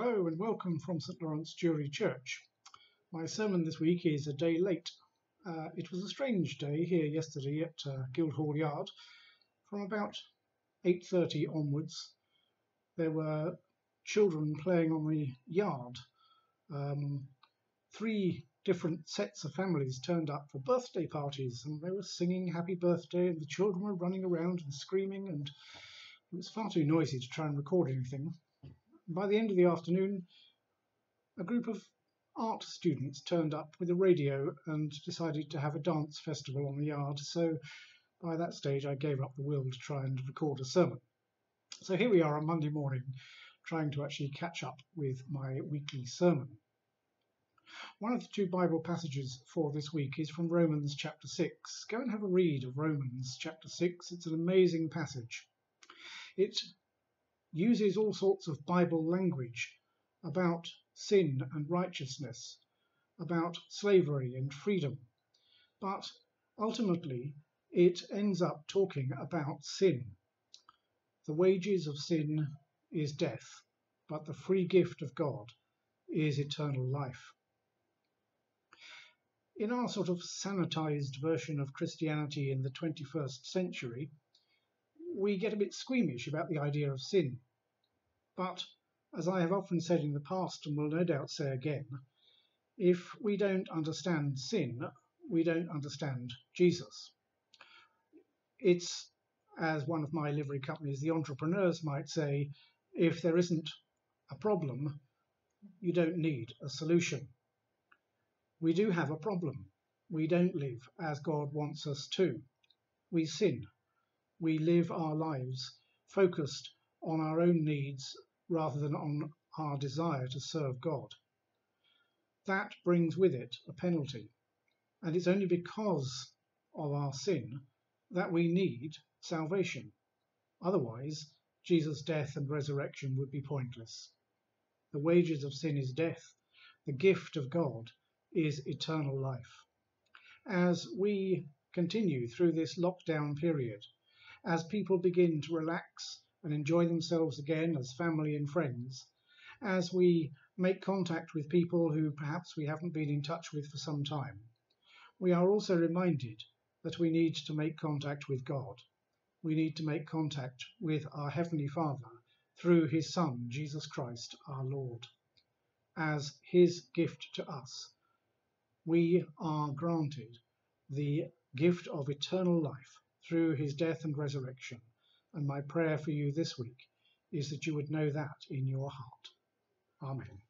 Hello and welcome from St Lawrence Jewry Church. My sermon this week is a day late. Uh, it was a strange day here yesterday at uh, Guildhall Yard. From about 8.30 onwards, there were children playing on the yard. Um, three different sets of families turned up for birthday parties and they were singing happy birthday and the children were running around and screaming and it was far too noisy to try and record anything. By the end of the afternoon, a group of art students turned up with a radio and decided to have a dance festival on the yard. So by that stage, I gave up the will to try and record a sermon. So here we are on Monday morning, trying to actually catch up with my weekly sermon. One of the two Bible passages for this week is from Romans chapter 6. Go and have a read of Romans chapter 6. It's an amazing passage. It uses all sorts of Bible language about sin and righteousness, about slavery and freedom. But ultimately, it ends up talking about sin. The wages of sin is death, but the free gift of God is eternal life. In our sort of sanitized version of Christianity in the 21st century, we get a bit squeamish about the idea of sin. But as I have often said in the past and will no doubt say again, if we don't understand sin, we don't understand Jesus. It's, as one of my livery companies, the entrepreneurs might say, if there isn't a problem, you don't need a solution. We do have a problem. We don't live as God wants us to. We sin we live our lives focused on our own needs rather than on our desire to serve God. That brings with it a penalty, and it's only because of our sin that we need salvation. Otherwise, Jesus' death and resurrection would be pointless. The wages of sin is death, the gift of God is eternal life. As we continue through this lockdown period, as people begin to relax and enjoy themselves again as family and friends, as we make contact with people who perhaps we haven't been in touch with for some time, we are also reminded that we need to make contact with God. We need to make contact with our Heavenly Father through His Son, Jesus Christ, our Lord. As His gift to us, we are granted the gift of eternal life through his death and resurrection. And my prayer for you this week is that you would know that in your heart. Amen.